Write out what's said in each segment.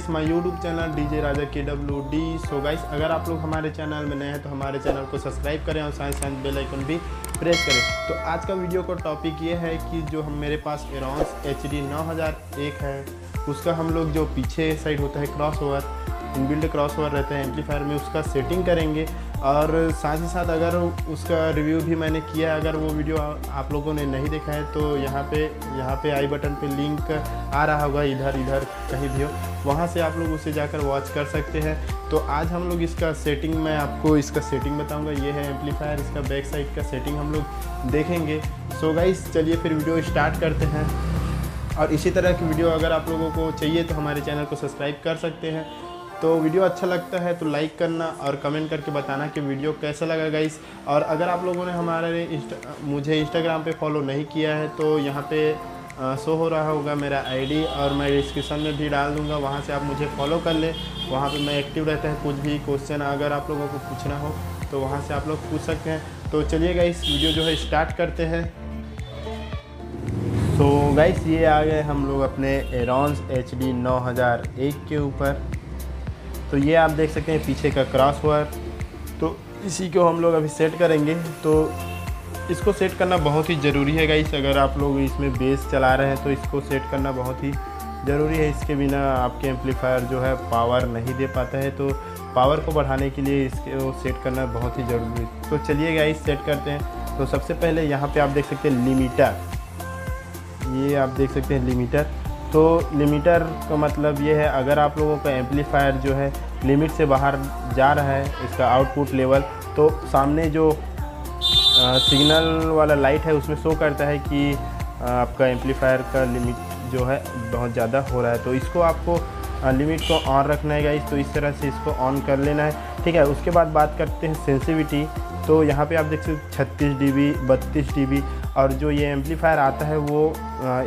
Guys my YouTube channel DJ Raja के W D so guys अगर आप लोग हमारे चैनल में नए हैं तो हमारे चैनल को सब्सक्राइब करें और साइंस साइंस बेल आइकन भी प्रेस करें। तो आज का वीडियो का टॉपिक ये है कि जो हम मेरे पास एरॉन्स एच डी है, उसका हम लोग जो पीछे साइड होता है cross over inbuilt cross over रहते हैं एम्पलीफायर में उसका सेटिंग करेंगे और साथ ही साथ अगर उसका रिव्यू भी मैंने किया अगर वो वीडियो आप लोगों ने नहीं देखा है तो यहाँ पे यहाँ पे आई बटन पे लिंक आ रहा होगा, इधर इधर कहीं भी हो, वहाँ से आप लोग उसे जाकर वॉच कर सकते हैं। तो आज हम लोग इसका सेटिंग मैं आपको इसका सेटिंग बताऊँगा, ये है एम्पलीफायर इसका बैक साइड का सेटिंग हम लोग देखेंगे। सो गाइस चलिए फिर वीडियो स्टार्ट करते हैं। और इसी तरह की वीडियो अगर आप लोगों को चाहिए तो हमारे चैनल को सब्सक्राइब कर सकते हैं। तो वीडियो अच्छा लगता है तो लाइक करना और कमेंट करके बताना कि वीडियो कैसा लगा गाइस और अगर आप लोगों ने हमारे मुझे इंस्टाग्राम पे फॉलो नहीं किया है तो यहाँ पे शो हो रहा होगा मेरा आईडी और मैं डिस्क्रिप्शन में भी डाल दूँगा, वहाँ से आप मुझे फॉलो कर लें। वहाँ पे मैं एक्टिव रहता है, कुछ भी क्वेश्चन अगर आप लोगों को पूछना हो तो वहाँ से आप लोग पूछ सकते हैं। तो चलिए गाइस वीडियो जो है स्टार्ट करते हैं। तो गाइस ये आ गए हम लोग अपने एरॉन्स एच डी के ऊपर। तो ये आप देख सकते हैं, पीछे का क्रॉस वायर तो इसी को हम लोग अभी सेट करेंगे। तो इसको सेट करना बहुत ही ज़रूरी है गाइस अगर आप लोग इसमें बेस चला रहे हैं तो इसको सेट करना बहुत ही ज़रूरी है। इसके बिना आपके एम्पलीफायर जो है पावर नहीं दे पाता है। तो पावर को बढ़ाने के लिए इसको सेट करना बहुत ही ज़रूरी है। तो चलिए गाइस सेट करते हैं। तो सबसे पहले यहाँ पे आप देख सकते हैं लिमिटर ये आप देख सकते हैं लिमिटर तो लिमिटर का मतलब ये है, अगर आप लोगों का एम्पलीफायर जो है लिमिट से बाहर जा रहा है, इसका आउटपुट लेवल तो सामने जो सिग्नल वाला लाइट है, उसमें शो करता है कि आपका एम्पलीफायर का लिमिट जो है बहुत ज़्यादा हो रहा है। तो इसको आपको लिमिट को ऑन रखना है गाइस तो इस तरह से इसको ऑन कर लेना है। ठीक है, उसके बाद बात करते हैं सेंसिविटी तो यहाँ पे आप देख सकते छत्तीस डी बी बत्तीस डी और जो ये एम्पलीफायर आता है वो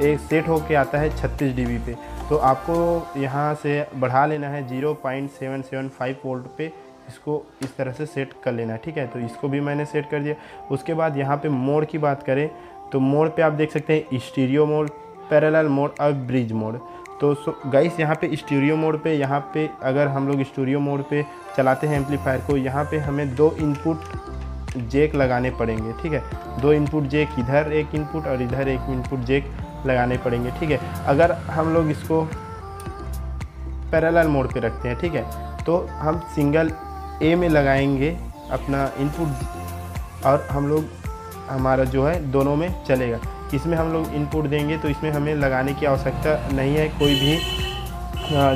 एक सेट होके आता है छत्तीस डी पे। तो आपको यहाँ से बढ़ा लेना है zero point seven seven five volt पे। इसको इस तरह से सेट कर लेना है, ठीक है? तो इसको भी मैंने सेट कर दिया। उसके बाद यहाँ पे मोड की बात करें तो मोड पे आप देख सकते हैं स्टीरियो मोड पैरेलल मोड और ब्रिज मोड। तो सो गाइस यहाँ पे स्टूडियो मोड पे, यहाँ पे अगर हम लोग स्टूडियो मोड पे चलाते हैं एम्पलीफायर को, यहाँ पे हमें दो इनपुट जेक लगाने पड़ेंगे, ठीक है? दो इनपुट जेक, इधर एक इनपुट और इधर एक इनपुट जेक लगाने पड़ेंगे, ठीक है? अगर हम लोग इसको पैरेलल मोड पे रखते हैं, ठीक है? तो हम सिंगल ए में लगाएँगे अपना इनपुट और हम लोग, हमारा जो है, दोनों में चलेगा। इसमें हम लोग इनपुट देंगे तो इसमें हमें लगाने की आवश्यकता नहीं है, कोई भी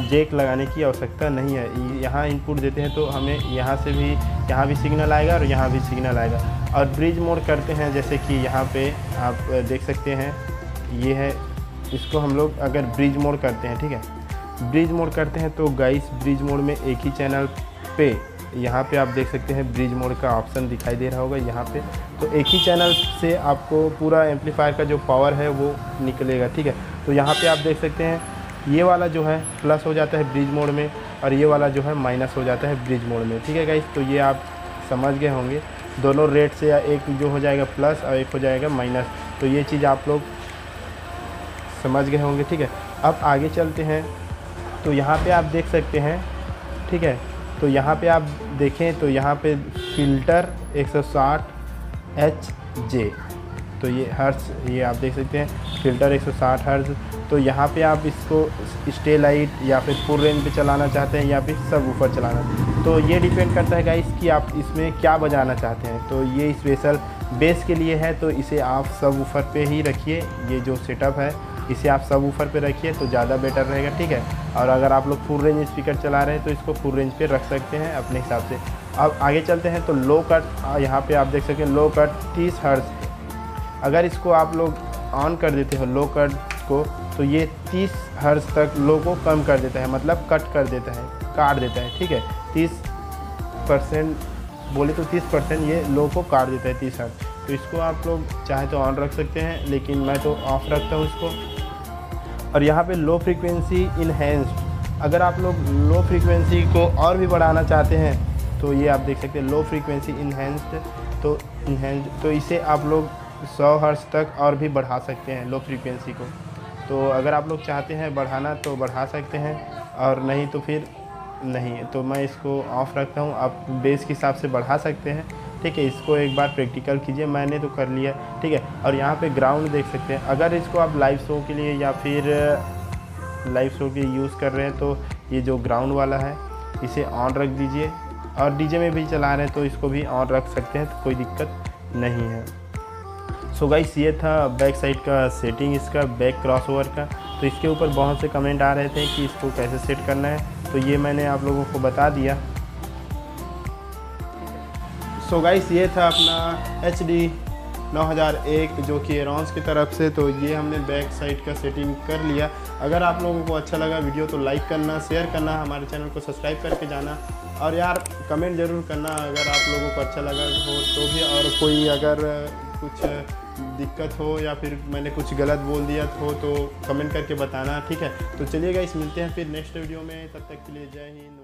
जेक लगाने की आवश्यकता नहीं है। यहाँ इनपुट देते हैं तो हमें यहाँ से भी यहाँ भी सिग्नल आएगा और यहाँ भी सिग्नल आएगा। और ब्रिज मोड करते हैं, जैसे कि यहाँ पे आप देख सकते हैं, ये है, इसको हम लोग अगर ब्रिज मोड करते हैं, ठीक है? ब्रिज मोड करते हैं तो गाइस ब्रिज मोड में एक ही चैनल पे, यहाँ पे आप देख सकते हैं ब्रिज मोड का ऑप्शन दिखाई दे रहा होगा यहाँ पे। तो एक ही चैनल से आपको पूरा एम्पलीफायर का जो पावर है वो निकलेगा, ठीक है? तो यहाँ पे आप देख सकते हैं ये वाला जो है प्लस हो जाता है ब्रिज मोड में और ये वाला जो है माइनस हो जाता है ब्रिज मोड में। ठीक है गाइस तो ये आप समझ गए होंगे। दोनों रेट से एक जो हो जाएगा प्लस और एक हो जाएगा माइनस तो ये चीज़ आप लोग समझ गए होंगे, ठीक है? अब आगे चलते हैं। तो यहाँ पे आप देख सकते हैं, ठीक है? तो यहाँ पे आप देखें तो यहाँ पे फ़िल्टर 160 एच जे तो ये हर्स ये आप देख सकते हैं फ़िल्टर 160 हर्ज तो यहाँ पे आप इसको स्टे लाइट या फिर फुल रेंज पे चलाना चाहते हैं या फिर सब ऊपर चलाना। तो ये डिपेंड करता है गाइस कि आप इसमें क्या बजाना चाहते हैं। तो ये स्पेशल बेस के लिए है तो इसे आप सब ऊपर पे ही रखिए। ये जो सेटअप है, इसे आप सब ऊपर पे रखिए तो ज़्यादा बेटर रहेगा, ठीक है? और अगर आप लोग फुल रेंज स्पीकर चला रहे हैं तो इसको फुल रेंज पे रख सकते हैं अपने हिसाब से। अब आगे चलते हैं तो लो कट यहाँ पे आप देख सकते हैं लो कट तीस हर्ज अगर इसको आप लोग ऑन कर देते हो लो कट को तो ये तीस हर्ज तक लो को कम कर देता है मतलब कट कर देता है, काट देता है, ठीक है? तीस परसेंट बोले तो तीस परसेंट ये लो को काट देता है तीस हर्ज। तो इसको आप लोग चाहे तो ऑन रख सकते हैं, लेकिन मैं तो ऑफ़ रखता हूँ इसको। और यहाँ पे लो फ्रीक्वेंसी इनहेंस्ड अगर आप लोग लो फ्रीक्वेंसी को और भी बढ़ाना चाहते हैं तो ये आप देख सकते हैं लो फ्रीक्वेंसी इनहेंस्ड तो इनहेंस्ड तो इसे आप लोग 100 हर्ट्ज तक और भी बढ़ा सकते हैं लो फ्रीक्वेंसी को। तो अगर आप लोग चाहते हैं बढ़ाना तो बढ़ा सकते हैं। और नहीं तो फिर नहीं। तो मैं इसको ऑफ़ रखता हूँ। आप बेस के हिसाब से बढ़ा सकते हैं। ठीक है, इसको एक बार प्रैक्टिकल कीजिए। मैंने तो कर लिया। ठीक है, और यहाँ पे ग्राउंड देख सकते हैं। अगर इसको आप लाइव शो के लिए या फिर लाइव शो के यूज़ कर रहे हैं तो ये जो ग्राउंड वाला है, इसे ऑन रख दीजिए। और डीजे में भी चला रहे हैं तो इसको भी ऑन रख सकते हैं। तो कोई दिक्कत नहीं है। सो गाइस ये था बैक साइड का सेटिंग इसका बैक क्रॉस ओवर का। तो इसके ऊपर बहुत से कमेंट आ रहे थे कि इसको कैसे सेट करना है। तो ये मैंने आप लोगों को बता दिया। सो so गाइस ये था अपना एच डी 9001 जो कि एरॉन्स की तरफ़ से तो ये हमने बैक साइड का सेटिंग कर लिया। अगर आप लोगों को अच्छा लगा वीडियो तो लाइक करना, शेयर करना, हमारे चैनल को सब्सक्राइब करके जाना। और यार, कमेंट ज़रूर करना अगर आप लोगों को अच्छा लगा हो तो भी। और कोई अगर कुछ दिक्कत हो, या फिर मैंने कुछ गलत बोल दिया हो तो कमेंट करके बताना, ठीक है? तो चलिएगा इस मिलते हैं फिर नेक्स्ट वीडियो में। तब तक के लिए जय हिंद